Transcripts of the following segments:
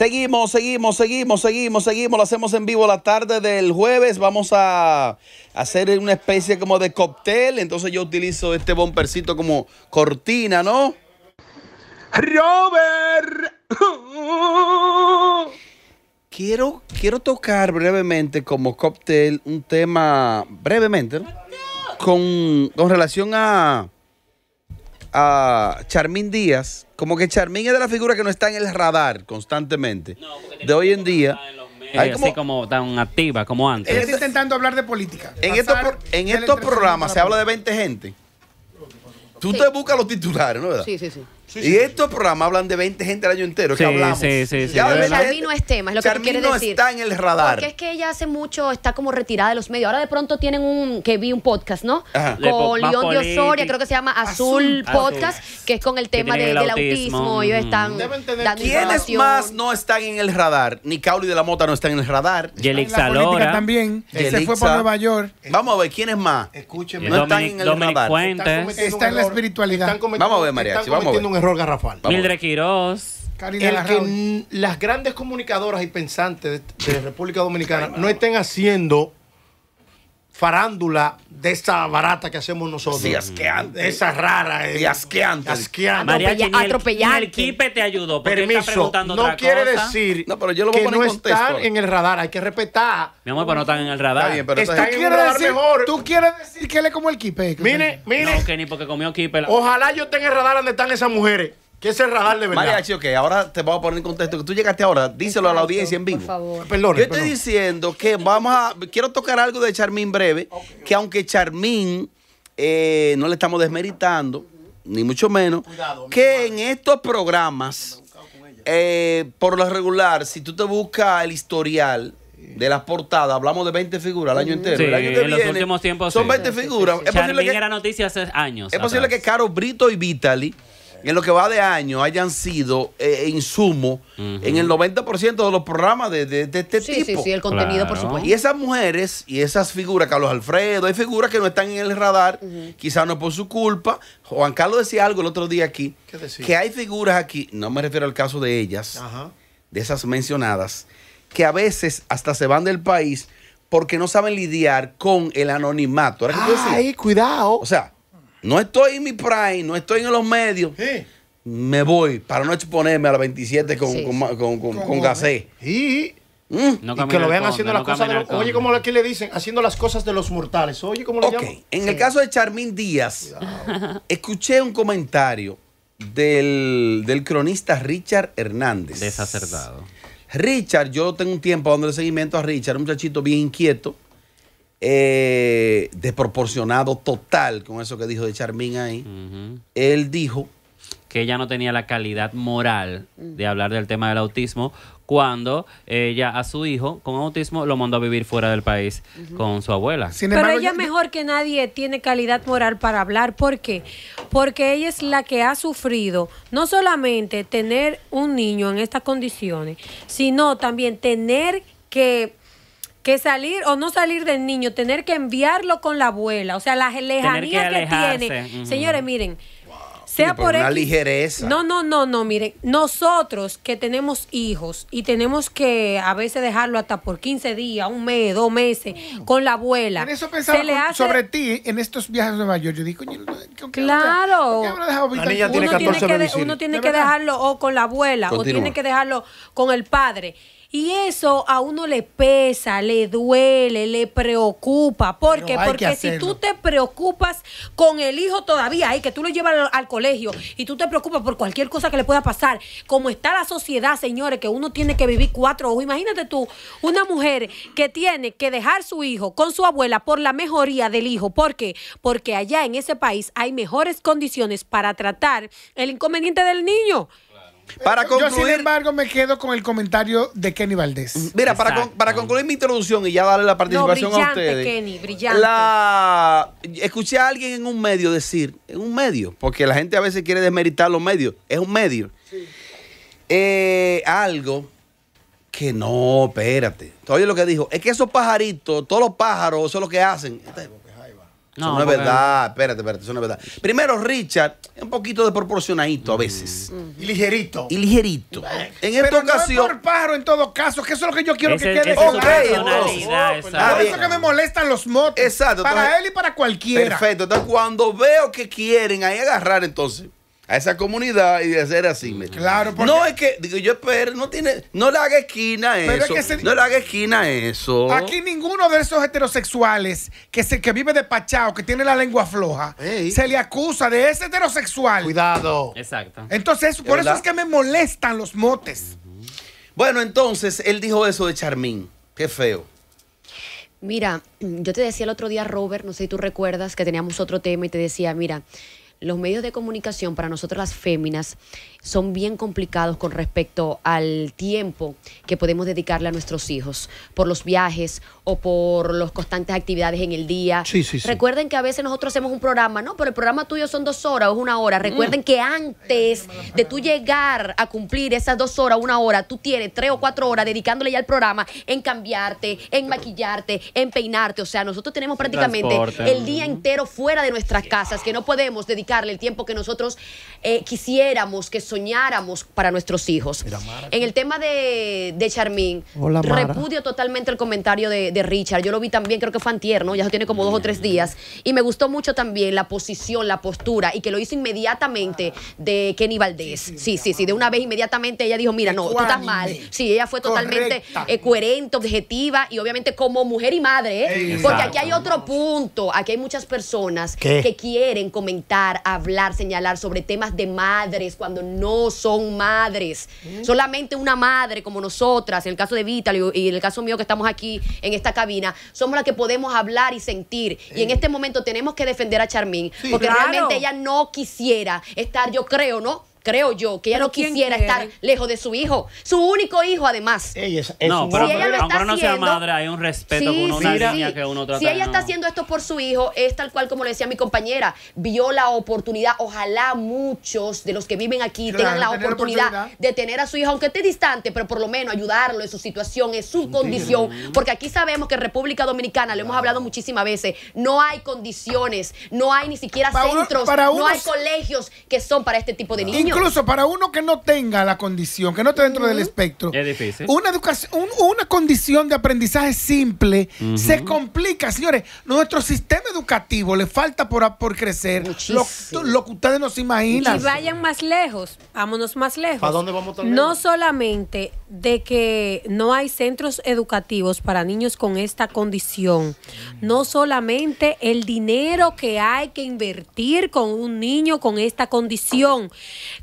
Seguimos, seguimos, seguimos, seguimos, seguimos. Lo hacemos en vivo la tarde del jueves. Vamos a hacer una especie como de cóctel. Entonces yo utilizo este bompercito como cortina, ¿no? Robert. Quiero, quiero tocar brevemente como cóctel un tema, brevemente, ¿no? con, con relación a, a Charmín Díaz. Como que Charmín es de la figura que no está en el radar constantemente. de hoy en día. Hay como- así como tan activa como antes. Ella está intentando hablar de política. en pro- en estos programas se la habla de 20 gente. Tú Sí. te buscas los titulares, ¿no? ¿Verdad? Sí, sí, sí. Y estos programas hablan de 20 gente el año entero. Sí, que hablamos. sí, sí, sí, Ya de de verdad. 20 Charmín no es tema, es lo que no decir. está en el radar. Porque es que ella hace mucho está como retirada de los medios. Ahora de pronto tienen un, que vi un podcast, ¿no? Ajá. Con León de Osoria, creo que se llama Azul, Azul. Podcast, que es con el tema de- el del autismo. autismo. Ellos están dando ¿Quiénes más no están en el radar? Ni Cauli de la Mota no está en el radar. Yelix La política Alora. también. Él se fue Yelixa. por Nueva York. Vamos a ver, ¿quiénes más? Escúcheme. No están en el radar. Está en la espiritualidad. Vamos a ver, Mariachi, vamos a ver. Error garrafal. Mildred El que las grandes comunicadoras y pensantes de, de República Dominicana no estén haciendo farándula de esa barata que hacemos nosotros. Sí, asqueante. De esa rara. eh, Y asqueante. Asqueante. Mariachi, ni el, atropellante. ni el Kipe te ayudó. Permiso, preguntando no otra quiere cosa. decir No, pero yo lo voy a que poner no están en el radar. Hay que respetar. Mi amor, pero no están en el radar. Está bien, pero Está entonces- en ¿Tú un quieres, radar decir, mejor. tú quieres decir que él es como el Kipe. Mire, mire. No, que ni porque comió Kipe. la- Ojalá yo esté en el radar donde están esas mujeres. Que es el radar de verdad. Mariachi, ok, ahora te voy a poner en contexto que tú llegaste ahora, díselo a la audiencia en vivo. Por favor. Perdón. Yo estoy diciendo que vamos a. Quiero tocar algo de Charmín breve. Que aunque Charmín eh, no le estamos desmeritando, ni mucho menos, que en estos programas, eh, por lo regular, si tú te buscas el historial de las portadas, hablamos de 20 figuras al año entero. Sí, el año que en los últimos tiempos, Son sí. 20 Sí, sí, figuras. sí, Es posible Charmín que. era noticia hace años. Es posible que Caro Brito y Vitali, en lo que va de año, hayan sido eh, insumos en el 90% de los programas de, de- de este Sí, sí, tipo. sí, el contenido, por supuesto. Y esas mujeres y esas figuras, Carlos Alfredo, hay figuras que no están en el radar, quizás no por su culpa. Juan Carlos decía algo el otro día aquí, ¿Qué decía? que hay figuras aquí, no me refiero al caso de ellas, Ajá. de esas mencionadas, que a veces hasta se van del país porque no saben lidiar con el anonimato. Ay, cuidado. O sea, no estoy en mi prime, no estoy en los medios. Sí. Me voy para no exponerme a la 27 con, Sí, con, con, con, Con con gasé. Y, Mm. No y que lo vean conde, haciendo no las cosas de los, el Oye, como aquí le dicen, haciendo las cosas de los mortales. Oye, ¿cómo le Ok, llaman? en el caso de Charmín Díaz, escuché un comentario del, del cronista Richard Hernández. Desacertado. Richard, yo tengo un tiempo dándole seguimiento a Richard, un muchachito bien inquieto, eh, desproporcionado total con eso que dijo de Charmín ahí. Él dijo que ella no tenía la calidad moral de hablar del tema del autismo cuando ella a su hijo con autismo lo mandó a vivir fuera del país con su abuela. Sin Pero embargo, ella yo- mejor que nadie tiene calidad moral para hablar. ¿Por qué? Porque ella es la que ha sufrido no solamente tener un niño en estas condiciones, sino también tener que que salir o no salir del niño, tener que enviarlo con la abuela, o sea, la lejanía que, tiene. Señores, miren, sea pero por una X- ligereza. No, no, no, no, miren, nosotros que tenemos hijos y tenemos que a veces dejarlo hasta por 15 días, un mes, dos meses con la abuela. En eso pensaba se le con- hace sobre ti en estos viajes a Nueva York. Yo digo, coño, ¿con qué Claro. ¿por uno tiene 14 que, de- domicilios. uno tiene ¿De que dejarlo o con la abuela Continúa. o tiene que dejarlo con el padre. Y eso a uno le pesa, le duele, le preocupa. ¿Por qué? Porque si tú te preocupas con el hijo todavía, ahí que tú lo llevas al, al colegio y tú te preocupas por cualquier cosa que le pueda pasar, como está la sociedad, señores, que uno tiene que vivir cuatro ojos. Imagínate tú, una mujer que tiene que dejar su hijo con su abuela por la mejoría del hijo. ¿Por qué? Porque allá en ese país hay mejores condiciones para tratar el inconveniente del niño. Para Yo, sin concluir, embargo, me quedo con el comentario de Kenny Valdés. mira, para, con- para concluir mi introducción y ya darle la participación a brillante, ustedes. Kenny, brillante. La, escuché a alguien en un medio decir, en un medio, porque la gente a veces quiere desmeritar los medios, es un medio. Eh, algo que no, espérate. Oye lo que dijo, es que esos pajaritos, todos los pájaros, eso es lo que hacen. Eso No, no es verdad. Espérate, espérate, eso no es verdad. Primero, Richard es un poquito desproporcionadito a veces. Y ligerito. Y ligerito. En esta Pero no es ocasión. por pájaro en todo caso, que eso es lo que yo quiero Ese- que quede esa es su Ok, claro. personalidad, entonces. exacto. Por eso que me molestan los motes. Exacto, Para entonces- él y para cualquiera. Perfecto. Entonces, cuando veo que quieren ahí agarrar entonces a esa comunidad y de hacer así. mira. Claro, porque- No es que, digo yo, espero, no tiene, no le haga esquina a Pero es eso. que se- No le haga esquina a eso. Aquí ninguno de esos heterosexuales que, se, que vive despachado, que tiene la lengua floja, Ey. se le acusa de ese heterosexual. Cuidado. Exacto. Entonces, por eso es que me molestan los motes. Bueno, entonces, él dijo eso de Charmín. Qué feo. Mira, yo te decía el otro día, Robert, no sé si tú recuerdas que teníamos otro tema y te decía, mira, los medios de comunicación para nosotros las féminas son bien complicados con respecto al tiempo que podemos dedicarle a nuestros hijos, por los viajes o por las constantes actividades en el día. Sí, sí, sí. Recuerden que a veces nosotros hacemos un programa, no, pero el programa tuyo son dos horas o es una hora. Recuerden que antes de tú llegar a cumplir esas dos horas, una hora, tú tienes tres o cuatro horas dedicándole ya al programa en cambiarte, en maquillarte, en peinarte. O sea, nosotros tenemos prácticamente Transporte. el día entero fuera de nuestras casas, que no podemos dedicarle el tiempo que nosotros eh, quisiéramos, que soñáramos para nuestros hijos. En el tema de, de Charmín, Hola, repudio totalmente el comentario de, de Richard. Yo lo vi también, creo que fue antier, ¿no? Ya tiene como dos o tres días. Y me gustó mucho también la posición, la postura, y que lo hizo inmediatamente de Kenny Valdés. Sí, sí, sí, de una vez inmediatamente ella dijo, mira, no, tú estás mal. Sí, ella fue totalmente eh, coherente, objetiva, y obviamente como mujer y madre, ¿eh? Porque aquí hay otro punto, aquí hay muchas personas ¿Qué? que quieren comentar, hablar, señalar sobre temas de madres cuando no son madres. Solamente una madre como nosotras, en el caso de Vital y en el caso mío que estamos aquí en esta cabina, somos las que podemos hablar y sentir. Y en este momento tenemos que defender a Charmín, porque Claro. realmente ella no quisiera estar, yo creo, ¿no? Creo yo que ella Pero no ¿quién quisiera quiere? estar lejos de su hijo, su único hijo además. Ey, es, es No, un pero Si ella lo aunque no sea madre, hay un respeto con una sí, niña sí. que uno trata Si ella no- está haciendo esto por su hijo, es tal cual como le decía mi compañera, vio la oportunidad, ojalá muchos de los que viven aquí Claro, tengan la oportunidad, oportunidad. de tener a su hijo, aunque esté distante, pero por lo menos ayudarlo en su situación, en su condición, porque aquí sabemos que en República Dominicana, lo hemos hablado muchísimas veces, no hay condiciones, no hay ni siquiera Para uno- centros, no hay colegios que son para este tipo de niños. Incluso para uno que no tenga la condición, que no esté dentro del espectro, Es difícil. una educación, un- una condición de aprendizaje simple se complica, señores. Nuestro sistema educativo le falta por, por crecer. Lo, Muchísimo. lo que ustedes no se imaginan. Y vayan más lejos, vámonos más lejos. ¿Para dónde vamos tan No solamente de que no hay centros educativos para niños con esta condición, no solamente el dinero que hay que invertir con un niño con esta condición,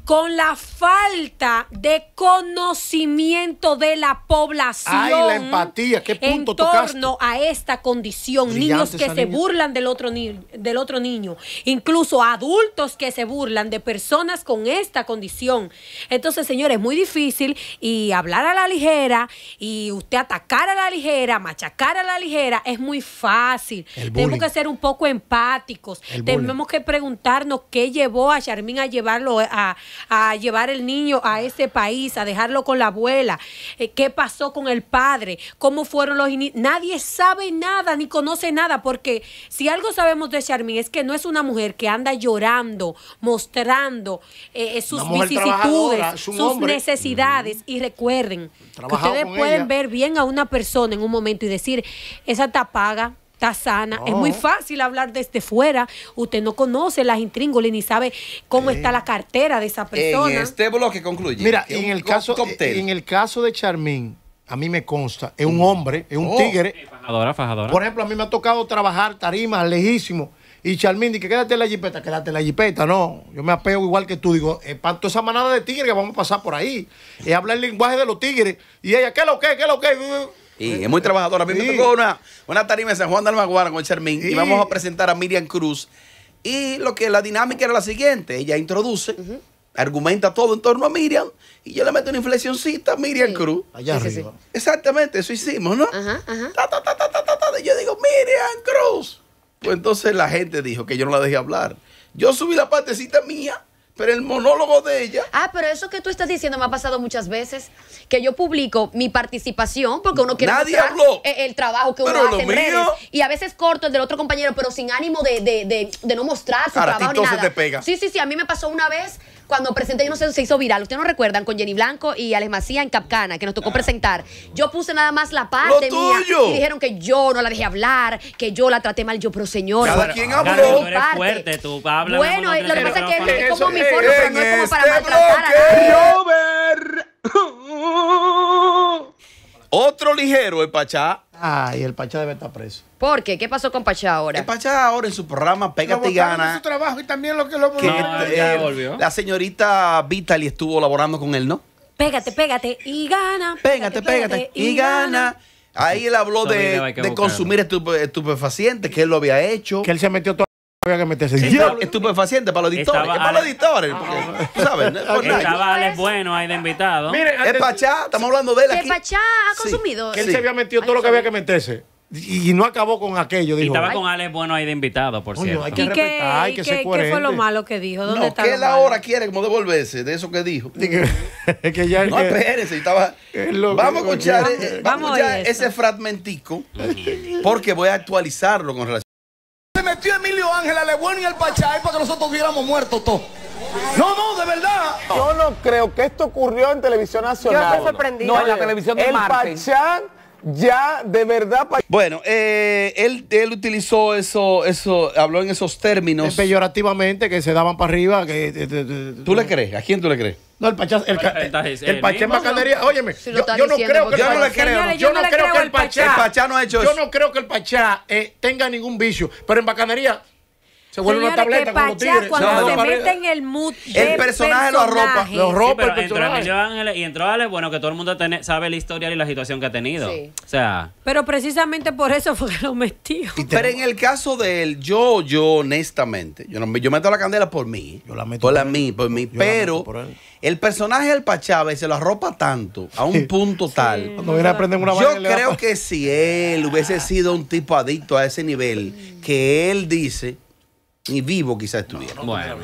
con la falta de conocimiento de la población Ay, la empatía, ¿qué punto en tocaste? torno a esta condición, Brillante niños que se niña. burlan del otro, ni- del otro niño, incluso adultos que se burlan de personas con esta condición. Entonces, señores, es muy difícil y hablar a la ligera y usted atacar a la ligera, machacar a la ligera, es muy fácil. Tenemos que ser un poco empáticos. Tenemos que preguntarnos qué llevó a Charmín a llevarlo a, a llevar el niño a ese país, a dejarlo con la abuela. Eh, ¿Qué pasó con el padre? ¿Cómo fueron los ini- Nadie sabe nada ni conoce nada porque si algo sabemos de Charmín es que no es una mujer que anda llorando, mostrando eh, eh, sus vicisitudes, sus hombre. necesidades y recuerden que ustedes pueden ella. ver bien a una persona en un momento y decir, esa está paga, está sana. Es muy fácil hablar desde fuera. Usted no conoce las intríngulis ni sabe cómo está la cartera de esa En persona. este bloque concluye. Mira, que en el, caso, cóctel. en el caso de Charmín, a mí me consta, es un hombre, es un Oh. tigre. Fajadora, fajadora. Por ejemplo, a mí me ha tocado trabajar tarimas lejísimos. Y Charmín dice, quédate en la jipeta, quédate en la jipeta. No, yo me apego igual que tú. Digo, espanto esa manada de tigres que vamos a pasar por ahí. Es hablar el lenguaje de los tigres. Y ella, ¿qué es lo que? ¿Qué es lo que? Y es muy trabajadora. A mí me tocó una, una tarima en San Juan de Almaguara con Charmín y vamos a presentar a Miriam Cruz. Y lo que la dinámica era la siguiente: ella introduce, argumenta todo en torno a Miriam y yo le meto una inflexioncita a Miriam Sí. Cruz. Allá Sí, sí, arriba. Exactamente, eso hicimos, ¿no? Ajá, ajá. Ta, ta, ta, ta, ta, ta, ta. Y yo digo, Miriam Cruz. Pues entonces la gente dijo que yo no la dejé hablar. Yo subí la partecita mía, Pero el monólogo de ella. Ah, pero eso que tú estás diciendo me ha pasado muchas veces. Que yo publico mi participación porque uno quiere Nadie habló. El, el trabajo que uno Pero hace en mío. redes. Y a veces corto el del otro compañero, pero sin ánimo de, de, de, de no mostrar su Ahora, trabajo ni nada. te pega. Sí, sí, sí. A mí me pasó una vez cuando presenté, yo no sé, se hizo viral. Ustedes no recuerdan con Jenny Blanco y Alex Macía en Capcana, que nos tocó presentar. Yo puse nada más la parte Lo mía. tuyo. Y dijeron que yo no la dejé hablar, que yo la traté mal. Yo, pero señor. Cada quien habló. tú eres fuerte, tú hablas Bueno, lo que pasa es que es como mi forma, pero no es como para este maltratar a nadie. Otro ligero, el Pachá. Ay, el Pachá debe estar preso. ¿Por qué? ¿Qué pasó con Pachá ahora? El Pachá ahora en su programa Pégate y Gana. su trabajo y también lo que lo que, No, eh, ya volvió. La señorita Vitali estuvo laborando con él, ¿no? Pégate, pégate y gana. Pégate, pégate y gana. Ahí él habló de, consumir estupe- estupefacientes, que él lo había hecho. Que él se metió todo había que meterse. Sí, estupefacientes para los editores. Estaba es para los editores. porque, tú sabes. Estaba Alex Bueno ahí de invitado. Mire, Es Pachá, estamos hablando de él ¿Que aquí. Pachá ha Sí. consumido? que él Sí. se había metido todo lo que había que meterse. Y, y no acabó con aquello, y estaba con Alex Bueno ahí de invitado, por cierto. hay que ¿Y qué, hay que qué- ser qué fue lo malo que dijo? ¿Dónde No, está que él malo? ahora quiere como devolverse de eso que dijo. que, que ya No, espérense, estaba. Es lo que- Vamos a escuchar, Vamos- eh, vamos vamos a escuchar ese fragmentico porque voy a actualizarlo con relación. Metió Emilio Ángel, Ale Bueno y el Pachá ahí para que nosotros hubiéramos muerto todos. No, no, de verdad. Yo no creo que esto ocurrió en televisión nacional. Yo estoy sorprendida. No, en la televisión de El Marte. Pachán ya de verdad Bueno, eh, él, él utilizó eso, eso, habló en esos términos. peyorativamente que se daban para arriba. Que, de- de- de- ¿Tú le crees? ¿A quién tú le crees? No, el Pachá, el, es el el Pachá en mismo, bacanería. Óyeme, Si yo, no creo que Yo no le creo. Yo yo no creo que el Pachá, El Pachá no ha hecho yo no creo que el Pachá eh, tenga ningún vicio, pero en bacanería se vuelve una Señores, que tableta con los Pachá tigres. cuando No, se no, mete en el mood El personaje lo arropa, lo arropa. Sí, pero el entró personaje. Emilio Ángeles y entró Alex Bueno, que todo el mundo tiene- sabe la historia y la situación que ha tenido. Sí. O sea, Pero precisamente por eso fue que lo metió. Pero en el caso de él, yo, yo honestamente, yo, no, yo meto la candela por mí. Yo la meto por por la mí, por mí. Yo pero por el personaje del Pachá a veces lo arropa tanto, a un punto tal. Cuando viene a prender una Yo creo que si él hubiese sido un tipo adicto a ese nivel, que él dice, ni vivo quizás estuviera. bueno.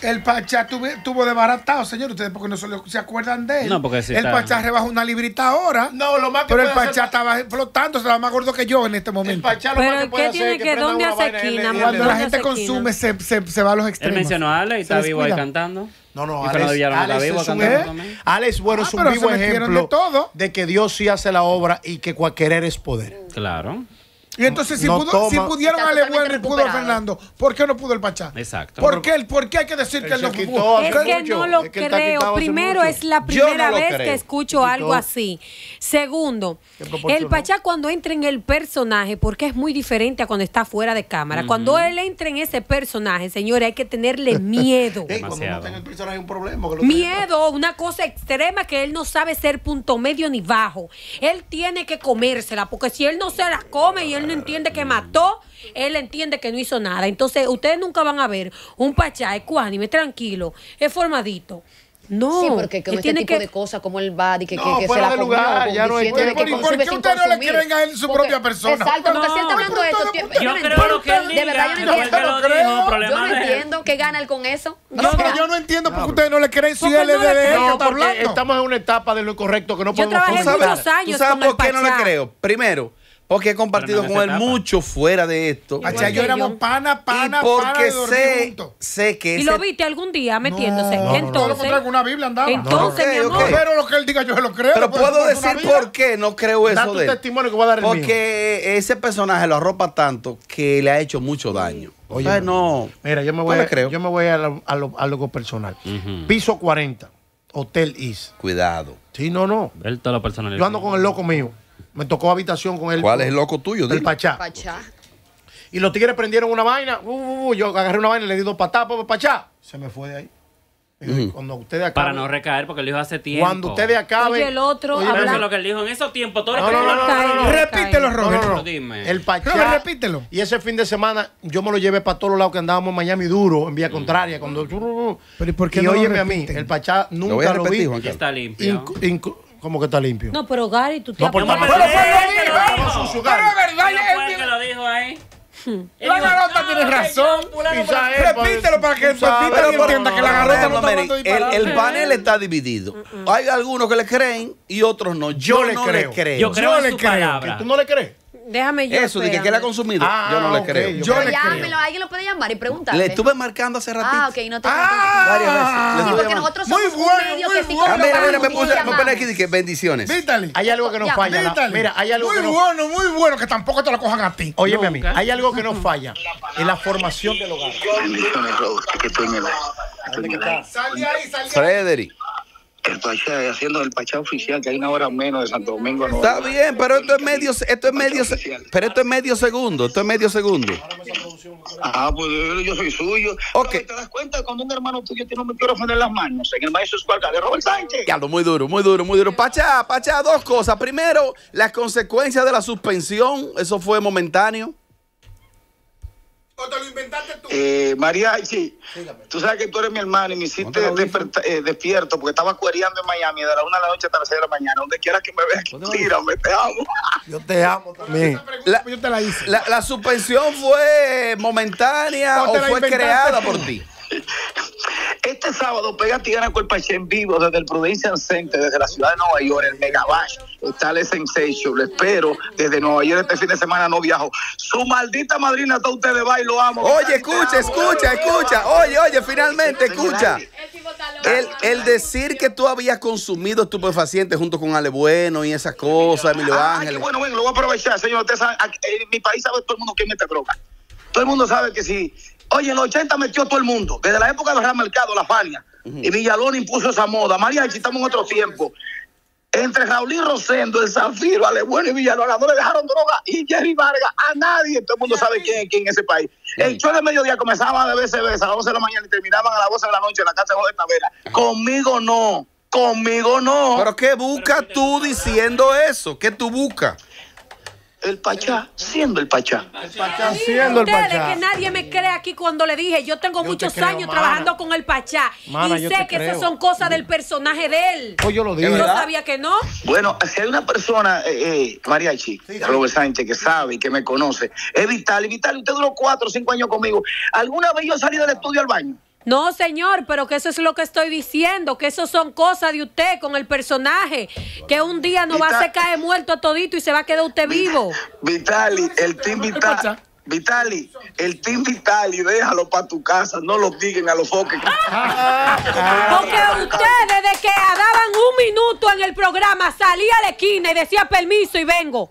El Pachá tuve- tuvo desbaratado, señor. Ustedes porque no se, lo- se acuerdan de él. No, porque sí El está- Pachá rebajó una librita ahora. No, lo más que Pero el puede Pachá hacer- estaba flotando, estaba más gordo que yo en este El momento. Pachá lo Pero más que puede ¿qué hacer tiene es que prenda dónde una hace vaina esquina, le- Cuando ¿Dónde la gente esquina? consume, se, se, se va a los Él extremos. mencionó a Alex y Se está vivo ahí descuida. cantando. No, no, Y Fernando Alex, está Alex vivo es un, cantando eh, también. Alex, bueno, es Ah, un pero vivo metieron ejemplo de todo. de que Dios sí hace la obra y que cual querer es poder. Claro. Y entonces, si, No pudo- toma. si pudieron Está Bueno y pudo recuperado. Fernando, ¿por qué no pudo el Pachá? Exacto. ¿Por qué, ¿Por qué hay que decir que Él no pudo? quitó Es que no lo Es que está creo. Primero, es la primera no vez creo. que escucho algo así. Segundo, el Pachá cuando entra en el personaje, porque es muy diferente a cuando está fuera de cámara. Cuando él entra en ese personaje, señores, hay que tenerle miedo. Ey, cuando Demasiado. no tenga el personaje hay un problema. que lo Miedo, una cosa extrema que él no sabe ser punto medio ni bajo. Él tiene que comérsela, porque si él no se la come y él no entiende que mató, él entiende que no hizo nada. Entonces, ustedes nunca van a ver un pachá ecuánime, tranquilo, es formadito. No, Sí, porque con él este tiene tipo que... de cosas como el bad y que, que- No, que se fuera la de comió, lugar, ya no que ¿Y por consume qué sin ustedes no le creen a él su Porque- propia persona? Exacto, porque No. si él está hablando de esto, Yo yo, Yo no creo entiendo. lo que él De verdad, yo no entiendo. porque lo creo. dijo, Yo no él. entiendo qué gana él con eso. No, O sea, pero yo no entiendo por qué ustedes no le creen si Porque él es de él que No, está porque hablando. estamos en una etapa de lo incorrecto que no Yo podemos trabajé controlar. muchos años ¿Tú sabes por qué no le creo? Primero, porque he compartido no con él etapa. mucho fuera de esto. Achá, yo éramos pana, pana, y pana porque dormir sé, sé que ¿Y ese lo viste algún día metiéndose? No, no, no. Entonces, con una Biblia andaba. entonces, No, mi ok, amor, ok. Pero lo que él diga yo se lo creo. Pero puedo decir por qué no creo Da eso tu de él. testimonio que voy a dar el mío. Porque ese personaje lo arropa tanto que le ha hecho mucho daño. Oye, no. Mira, yo me No voy, a, creo. yo me voy a, lo- a lo- a algo personal. Piso 40, Hotel Is. Cuidado. Sí, no, no. Él todo lo personal. Yo ando con el loco mío. Me tocó habitación con él. ¿Cuál es el loco tuyo? El Dile. Pachá. Pachá. Y los tigres prendieron una vaina. uh, uh, uh, yo agarré una vaina y le di dos patadas por Pachá. Se me fue de ahí. Cuando ustedes acaben. Para no recaer, porque él dijo hace tiempo. Cuando ustedes acaben. Oye, el otro Oye, habla- eso es lo que él dijo en esos tiempos. Todo No, no, no, no, no, no, no. Repítelo, No, Robert. no, no. Dime. El Pachá. Robert, repítelo. Y ese fin de semana yo me lo llevé para todos los lados que andábamos en Miami duro, en Mm. vía contraria. Cuando, Pero ¿y por qué y no lo óyeme a mí, el Pachá Lo voy nunca lo, repetir, vi. Ya Carlos. está limpio. ¿Cómo que está limpio? No, pero Gary, tú te No, por apoyas- favor. Pero Pero Pero verdad, él- que lo dijo ahí. La garota tiene razón. Repítelo para que pero- entienda que la garota no está el, el panel está dividido. Hay algunos que le creen y otros no. Yo, Yo le no creo. le creo. Yo creo Yo en le su creo. palabra. ¿Tú no le crees? Déjame yo. Eso, de que, que él ha espérame. consumido, Ah, yo no le creo. yo- Yo le llámelo, creo. alguien lo puede llamar y preguntarle. Le estuve marcando hace ratito. Ah, ok, no te Ah, Varias veces. Le Sí, porque Muy bueno, un medio muy que sí bueno. Ah, mira, mira, me puse, me pone aquí de que bendiciones. Vítale. Hay algo que no Ya, falla. la-. Mira, hay algo muy que no bueno, muy bueno, que tampoco te lo cojan a ti. Óyeme a mí, hay algo que no falla en la formación del hogar. Bendiciones, Raúl, que estoy en el estoy en el aire. Sal de ahí, sal de ahí. Frederick. El Pachá, haciendo el Pachá oficial, que hay una hora menos de Santo Domingo. no- Está bien, pero esto es medio, esto es medio, oficial. pero esto es medio segundo, esto es medio segundo. Ah, pues yo, yo soy suyo. Ok. Pero ¿Te das cuenta cuando un hermano tuyo tiene un micrófono en las manos? En el maestro Escualca de Robert Sánchez. Diablo, muy duro, muy duro, muy duro. Pachá, Pachá, dos cosas. Primero, las consecuencias de la suspensión, eso fue momentáneo. O te lo inventaste tú. Eh, Mariachi, tú sabes que tú eres mi hermano y me hiciste desperta- eh, despierto porque estaba cuereando en Miami de la una de la noche hasta las seis de la mañana. Donde quiera que me veas, tírame, te amo. Yo te amo también. La- yo te la hice. La, la suspensión fue momentánea O fue creada tú. por ti. Este sábado Pégate y gana con el Pache en vivo desde el Prudential Center, desde la ciudad de Nueva York, el Megabash. Está el Sensation. Lo espero desde Nueva York este fin de semana. No viajo. Su maldita madrina está ustedes va y lo amo. Oye, escucha, escucha, escucha. Oye, oye, finalmente, escucha. El, el decir que tú habías consumido estupefacientes junto con Ale Bueno y esas cosas, Emilio Ah, qué Ángeles. bueno, bueno, lo voy a aprovechar, señor. Usted sabe, aquí, en mi país sabe todo el mundo quién mete droga. Todo el mundo sabe que si. Oye, en los 80 metió todo el mundo. Desde la época de los Mercado, la Fania. Y Villalón impuso esa moda. Mariachi, estamos en otro tiempo. Entre Raulín Rosendo, el Zafiro, Ale Bueno y Villalón, no le dejaron droga. Y Jerry Vargas, a nadie. Todo el mundo sabe quién es quién en ese país. El show de mediodía comenzaba de veces a las 12 de la mañana y terminaban a las 12 de la noche en la casa de Tavera. Conmigo no. Conmigo no. Pero ¿qué buscas tú diciendo eso? ¿Qué tú buscas? El Pachá, siendo el Pachá. El Ustedes Pachá. que nadie me cree aquí cuando le dije, yo tengo Yo muchos te creo, años mana. trabajando con el Pachá Mana, y yo sé que creo. esas son cosas del personaje de él. Pues yo lo dije. ¿No verdad? sabía que no? Bueno, si hay una persona, eh, eh, Mariachi, Robert Sánchez, que sabe y que me conoce, es Vitali. Vitali, usted duró cuatro o cinco años conmigo. ¿Alguna vez yo salí del estudio al baño? No, señor, pero que eso es lo que estoy diciendo, que eso son cosas de usted con el personaje, que un día no va a hacer caer muerto a todito y se va a quedar usted vivo. Vitali, el team Vitali. Vitali, el team Vitali, déjalo para tu casa, no lo digan a los foques. Porque usted desde que daban un minuto en el programa salía a la esquina y decía permiso y vengo.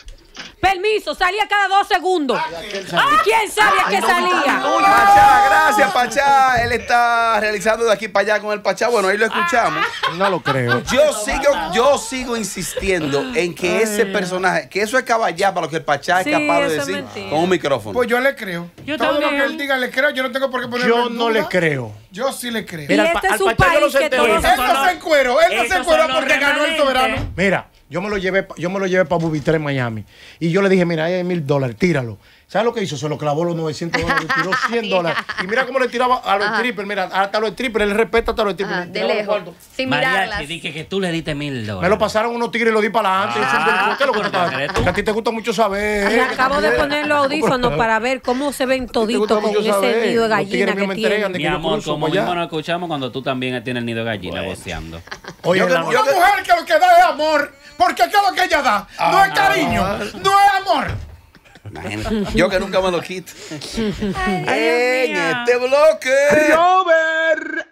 Permiso, salía cada dos segundos. ¿Y quién sabía que salía? Pachá, gracias, Pachá. Él está realizando de aquí para allá con el Pachá. Bueno, ahí lo escuchamos. No lo creo. Yo sigo, yo sigo insistiendo en que ese personaje, que eso es caballar para lo que el Pachá Sí, es capaz de decir con un micrófono. Pues yo le creo. Yo Todo lo que él diga le creo. Yo no tengo por qué ponerlo Yo en no duda. le creo. Yo sí le creo. Y Mira, al este pa- es al un Pachá yo no país se que todos... Él no se encueró. Él no se Esos encueró son los porque ganó el remanentes. soberano. Mira, yo me lo llevé, yo me lo llevé para Bubitre en Miami. Y yo le dije, mira, ahí hay mil dólares, tíralo. ¿Sabes lo que hizo? Se lo clavó los 900 dólares, le tiró 100 dólares. Y mira cómo le tiraba a los strippers. Mira, hasta los strippers, él respeta hasta los strippers. De lejos, sin mirarlas. Mariachi, di que, tú le diste mil dólares. Me lo pasaron unos tigres y lo di para adelante. Ah, ¿Qué es lo que, tú ¿pero estás- crees tú? que a ti te gusta mucho saber. Me acabo de poner los audífonos para ver cómo se ven toditos con ese saber. nido de gallina que me entregan tiene. de Mi amor, como mismo nos escuchamos cuando tú también tienes el nido de gallina boceando. Oye, Una mujer que lo que da es amor. Porque ¿qué es lo que ella da? No es cariño, no es amor. Imagínate. Yo que nunca me lo quito. en este bloque. Robert.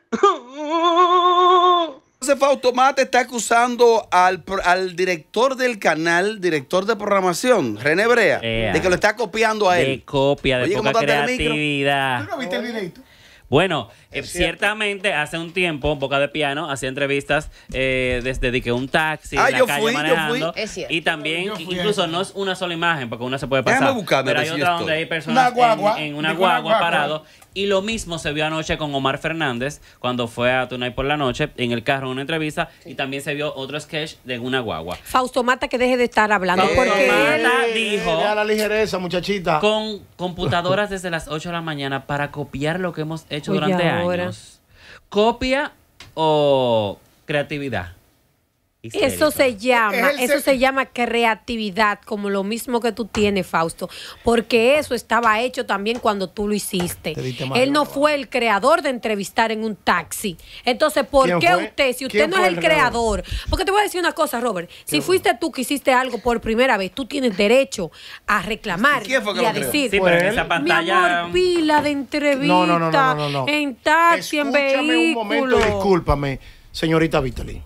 José Fautomate está acusando al, al director del canal, director de programación, René Brea, Ea. de que lo está copiando a De él. copia, de Oye, ¿cómo poca creatividad. ¿Tú no viste el videito? Bueno, eh, ciertamente hace un tiempo, Boca de Piano hacía entrevistas eh, desde de que un taxi Ah, en la yo calle fui, yo manejando. fui. Es cierto. Y también, Yo fui incluso no es una sola imagen, porque una se puede pasar. Déjame buscarme, pero a hay ver si otra donde hay personas Una guagua, en, en una digo, una guagua guagua. parado. Y lo mismo se vio anoche con Omar Fernández cuando fue a Tonight por la noche en el carro en una entrevista. Y también se vio otro sketch de una guagua. Fausto Mata que deje de estar hablando Fausto porque Mata. dijo- Deja la ligereza, muchachita. Con computadoras desde las 8 de la mañana para copiar lo que hemos hecho durante ahora. años. ¿Copia o creatividad? Eso se llama, el eso se- llama creatividad, como lo mismo que tú tienes, Fausto, porque eso estaba hecho también cuando tú lo hiciste. Él no fue el creador de entrevistar en un taxi. Entonces, ¿por ¿Quién qué fue? usted, si usted ¿Quién no es el el creador? Porque te voy a decir una cosa, Robert, si fuiste tú que hiciste algo por primera vez, tú tienes derecho a reclamar ¿Quién fue que y a decir, Sí, pero en esa mi amor, pila de entrevista No, no, no, no, no, no. en taxi, en Escúchame vehículo. un momento, discúlpame, señorita Vitali.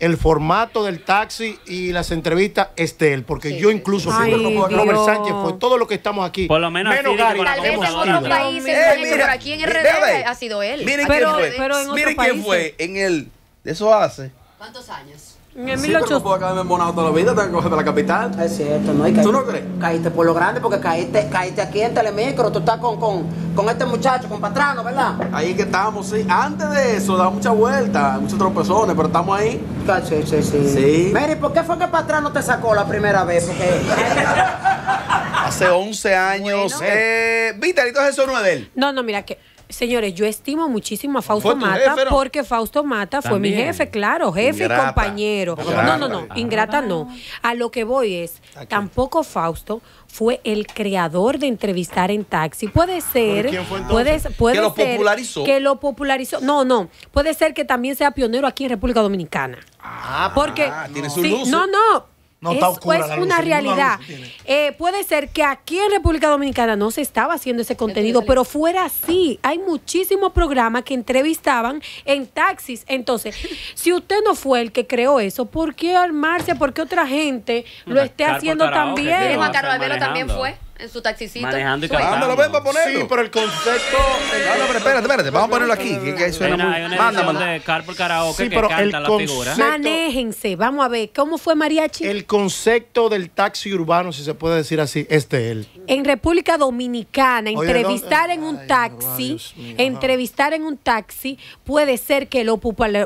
El formato del taxi y las entrevistas es de él, porque Sí, yo incluso sí. Ay, Robert Dios. Sánchez, fue todo lo que estamos aquí. Por lo menos que Gary, Tal vez en otros países, Eh, mira, pero aquí en RD ha sido él. Miren Pero- quién fue. pero en Miren quién países. fue en el. Eso hace. ¿Cuántos años? En el Sí, pero no 1800. puedo quedarme embonado toda la vida, tengo que coger para la capital. Es cierto, ¿no? Y ¿Tú no crees? Caíste por lo grande porque caíste, caíste aquí en Telemicro. Tú estás con, con, con este muchacho, con Patrano, ¿verdad? Ahí que estamos, sí. Antes de eso, da muchas vueltas, muchos tropezones, pero estamos ahí. Sí, sí, sí. Sí. Mary, ¿por qué fue que Patrano te sacó la primera vez? Porque Hace 11 años. Bueno. Eh, Vitalito, eso no es de él. No, no, mira que. Señores, yo estimo muchísimo a Fausto Mata jefe, ¿no? porque Fausto Mata fue mi jefe, claro, jefe Ingrata. y compañero. Ingrata. No, no, no, ingrata no. A lo que voy es, tampoco Fausto fue el creador de entrevistar en taxi. Puede ser, quién fue puede, entonces? puede Que lo ser popularizó. que lo popularizó. No, no, puede ser que también sea pionero aquí en República Dominicana. Ah, Porque tiene su sí, luz. no, no. No, es, está oscura es la luz, una realidad. Eh, puede ser que aquí en República Dominicana no se estaba haciendo ese contenido, pero fuera así. Hay muchísimos programas que entrevistaban en taxis. Entonces, si usted no fue el que creó eso, ¿por qué armarse? ¿Por qué otra gente lo Una esté haciendo también? ¿qué Mire, va Juan Carlos Albelo también fue en su taxicito. Manejando y cantando. Ándalo, ven para ponerlo. Sí, pero el concepto. No, no, pero espérate, espérate. Vamos a ponerlo aquí. Que, suena muy. hay una de Carpool Karaoke Sí, que pero canta el la figura. concepto- Manéjense. Vamos a ver, ¿cómo fue Mariachi? El concepto del taxi urbano, si se puede decir así, es de él. en República Dominicana, Oye, entrevistar ¿dónde? en un taxi, mío, entrevistar en un taxi puede ser que lo,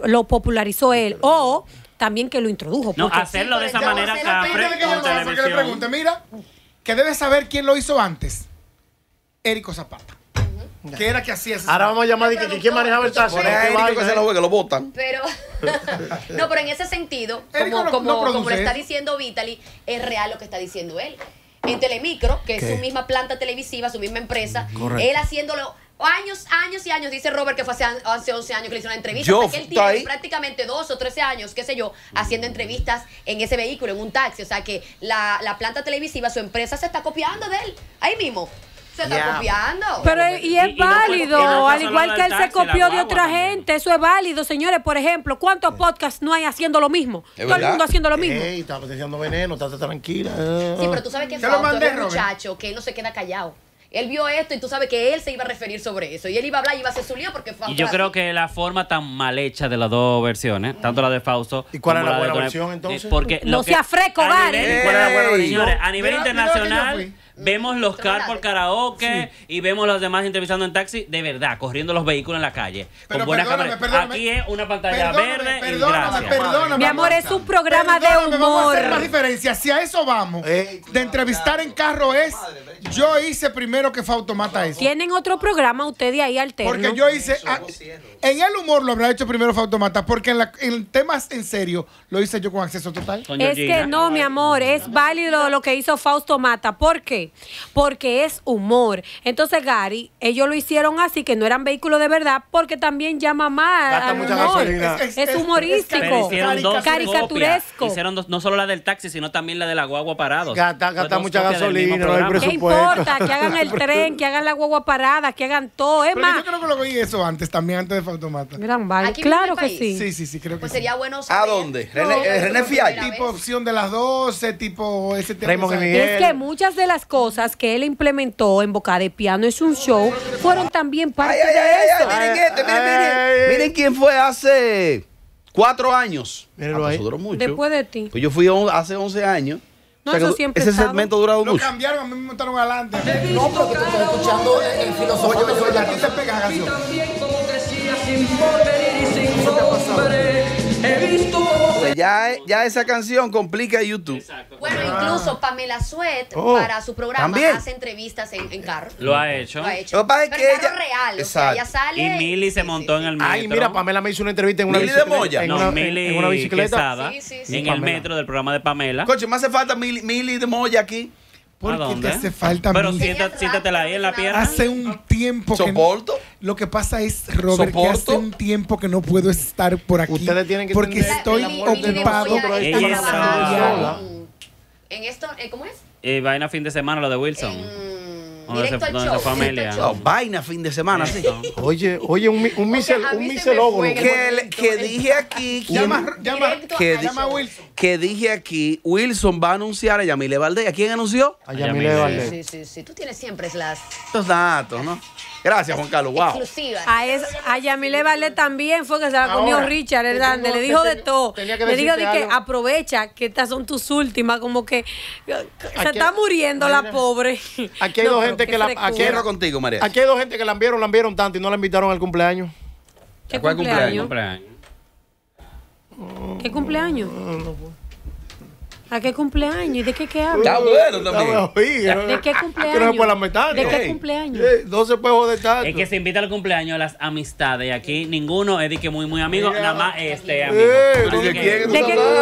lo popularizó él o también que lo introdujo. No, hacerlo de esa manera que yo con le pregunte, mira, que debe saber quién lo hizo antes. Érico Zapata. Que era que hacía ese Ahora vamos a llamar y que, quién manejaba el taxi. Pero, no, pero en ese sentido, como, no- como, no como lo está eso. diciendo Vitali, es real lo que está diciendo él. En Telemicro, que es su misma planta televisiva, su misma empresa, Correcto. él haciéndolo años, años y años, dice Robert que fue hace, hace 11 años que le hizo una entrevista, Yo, que él tiene ahí. prácticamente dos o 13 años, qué sé yo, haciendo entrevistas en ese vehículo, en un taxi. O sea que la, la planta televisiva, su empresa se está copiando de él, ahí mismo. Se está copiando. Pero y es y válido, y no fue al igual que él se taxi, copió de otra también. gente, eso es válido, señores. Por ejemplo, ¿cuántos podcasts no hay haciendo lo mismo? Todo el mundo haciendo lo mismo. Ey, estaba diciendo veneno, estate tranquila. Sí, pero tú sabes que es un muchacho que él no se queda callado. Él vio esto y tú sabes que él se iba a referir sobre eso. Y él iba a hablar y iba a hacer su lío porque Fausto Y yo es creo así. que la forma tan mal hecha de las dos versiones, tanto la de Fausto. ¿Y cuál es como la de buena Tony- versión, entonces? eh, Porque No lo que- sea Gary. nivel- ¿Y cuál es la buena versión? Señores, a nivel internacional. Vemos los carpool dale. karaoke y vemos los demás entrevistando en taxi, de verdad, corriendo los vehículos en la calle. Pero con buena perdóname, cámara. perdóname. Aquí es una pantalla Perdóname, verde y perdóname, gracias. perdóname. Mi amor, es un programa de Perdóname, Vamos a hacer humor. la diferencia. Si a eso vamos, Ey. de entrevistar en carro es, yo hice primero que Fausto mata eso. Tienen otro programa ustedes ahí alterno. Porque yo hice. ah, en el humor lo habrá hecho primero Fausto Mata, porque en, la- en temas en serio lo hice yo con acceso total. Con Es que no, mi amor, es válido lo que hizo Fausto Mata. ¿Por qué? Porque es humor. Entonces, Gary, ellos lo hicieron así, que no eran vehículos de verdad, porque también llama mal humor. gasolina. Es, humorístico. Pero hicieron dos Caricaturesco. copias. Hicieron dos- no solo la del taxi, sino también la de la guagua parados. Gasta- mucha gasolina, no hay. ¿Qué importa? Que hagan el tren, que hagan la guagua parada, que hagan todo. Es Pero más, yo creo que lo oí eso antes, también antes de Fausto Mata. gran en Claro que país. sí. Sí, sí, sí, creo que Pues sí. sería bueno ¿A saber. dónde? No, René, eh, René Fial. Tipo opción de las 12, tipo ese tema. Es que muchas de las cosas que él implementó en Boca de Piano es un show fueron también parte Ay, ay, de ay, ay, eso. ay, miren este, miren, miren. Miren quién fue hace cuatro años. Mírenlo Ah, pues mucho. Después de ti. Pues yo fui on- hace 11 años. No, O sea eso siempre Ese estaba. segmento ha durado Lo mucho. cambiaron, a mí me montaron adelante. no, porque tú estás escuchando el, el filósofo. Oye, oye, oye, a ti te pega la canción. Se ya, ya esa canción complica YouTube. Bueno, incluso Pamela Suet, Oh, para su programa, también. hace entrevistas en, en carro. Lo ha hecho. Lo ha hecho. Lo que pasa es Pero que en carro ella- real, o sea, ella Exacto. sale... Y Mili se montó en el metro. Ay, mira, Pamela me hizo una entrevista en una Mili de bicicleta. Moya. En No, una, Mili en una bicicleta. Quesada, Sí, sí, sí. en el metro del programa de Pamela. Coche, me hace falta Mili, Mili de Moya aquí. ¿Por ¿A qué dónde? te hace falta Pero mí? siéntate, siéntatela ahí en la pierna. Hace un tiempo que ¿Soporto? lo que pasa es Robert que ¿Soporto? hace un tiempo que no puedo estar por aquí Ustedes tienen que porque entender estoy el amor ocupado Ella en sola. En esto, eh, ¿cómo es? Eh, vaina fin de semana, lo de Wilson. Mm, Donde se, directo al donde show, se fue directo Amelia. al No, show. vaina fin de semana, sí. Oye, oye, un, un, misel, un miselógono. Que, le- que dije aquí que, Llama, llama, Directo que al di- llama a show. Wilson. que dije aquí Wilson va a anunciar a Yamile Valdés. ¿A quién anunció? A Yamile Yamile Valdés. Sí, sí, sí. Tú tienes siempre las Estos datos, ¿no? Gracias, Juan Carlos. Wow. exclusivas. A, es, a Yamile Valdés también fue que se la comió Ahora, Richard te Hernández. tengo- Le dijo te de todo. tenía que Le dijo de decirte que algo. aprovecha que estas son tus últimas. Como que se Aquí- está muriendo la Mira, pobre. Aquí hay No, dos pero gente que la. Aquí, Cierro contigo, María. Aquí hay dos gente que la enviaron, la enviaron tanto y no la invitaron al cumpleaños. ¿Qué ¿Cuál cumpleaños? cumpleaños? Oh. ¿Qué cumpleaños? ¿A qué cumpleaños? ¿Y de qué qué hablas? Está bueno también. Está ¿De qué eh. cumpleaños? No se puede lamentar. ¿De qué cumpleaños? No se puede joder tanto. Es que se invita al cumpleaños a las amistades. Aquí ninguno es de que muy, muy amigo. Nada más este amigo. ¿De qué cumpleaños?